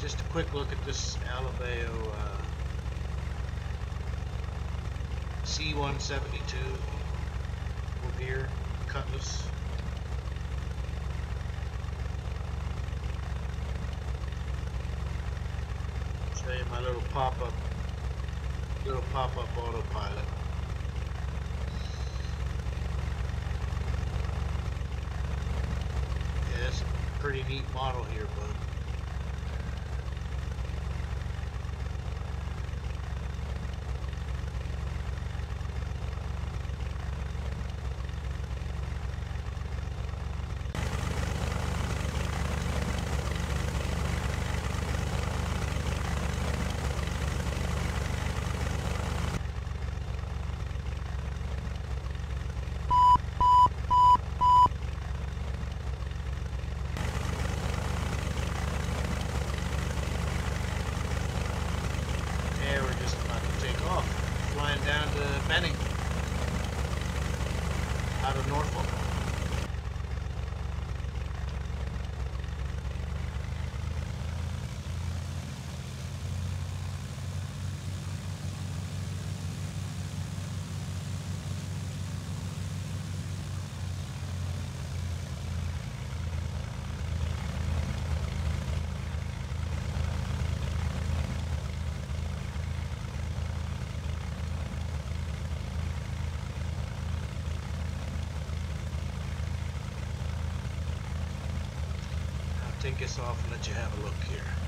just a quick look at this Alabeo uh, C-172 gear cutlass. Show you my little pop-up, little pop-up autopilot. Yeah, it's a pretty neat model here, bud. Yeah, we're just about to take off. Flying down This off and let you have a look here.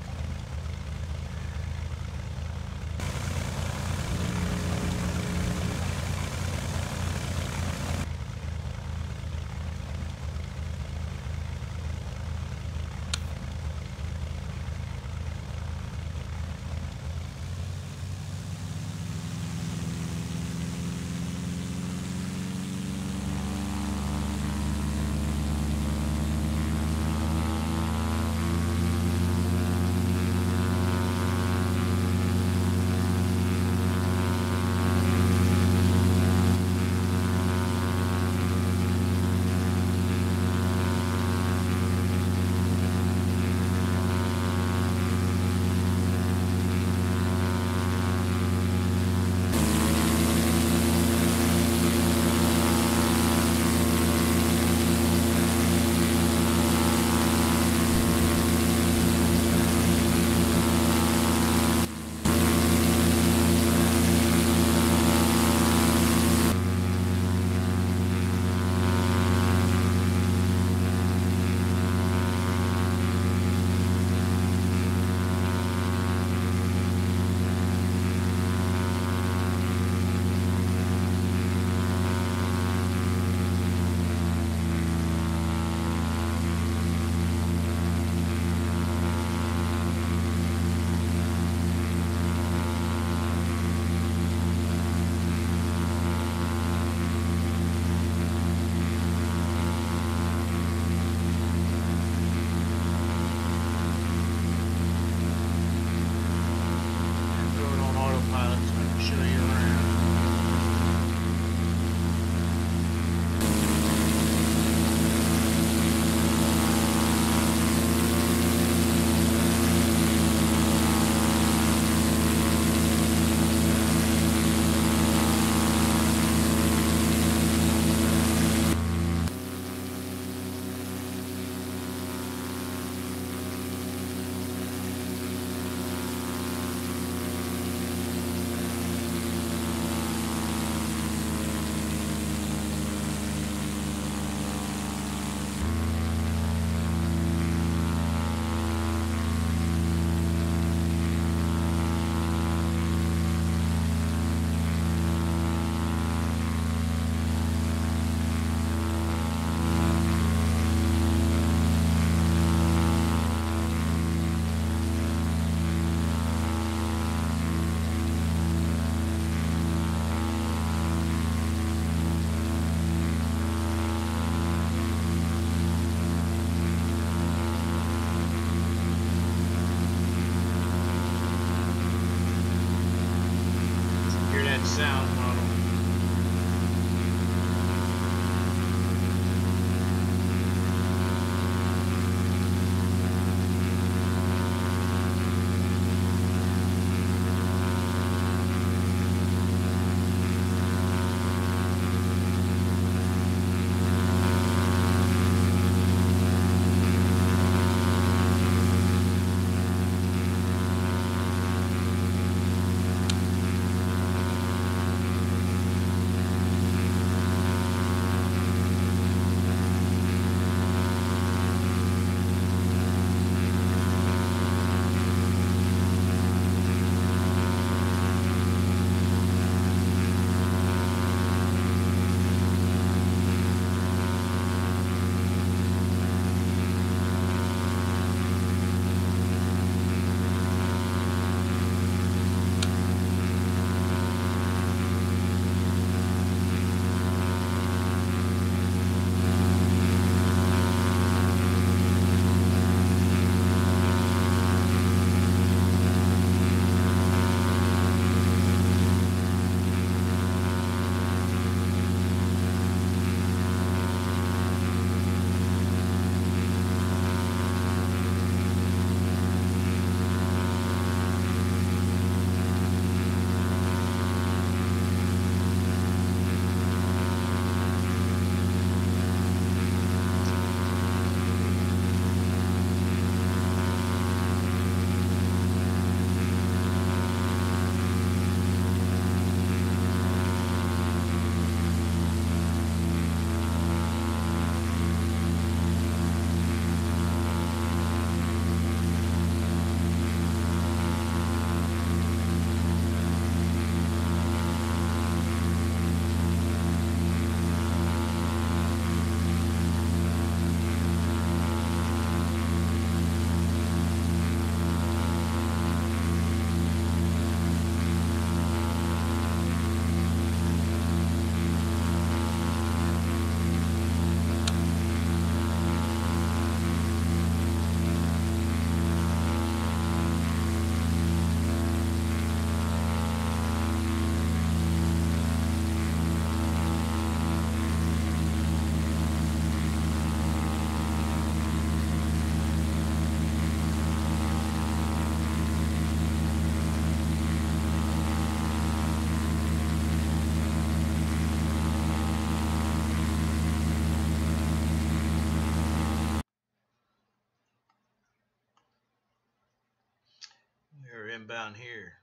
Inbound here.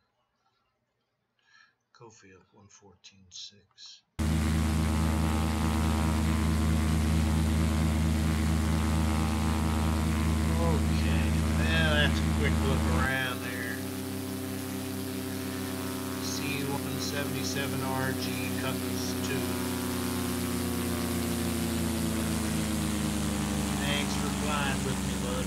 Kofi up 114.6. Okay, that's a quick look around there. C177RG Cutlass 2. Thanks for flying with me, bud.